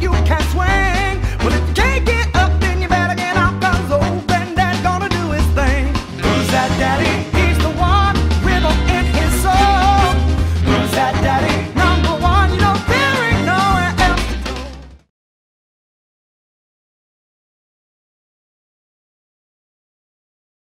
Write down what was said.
you can't swim.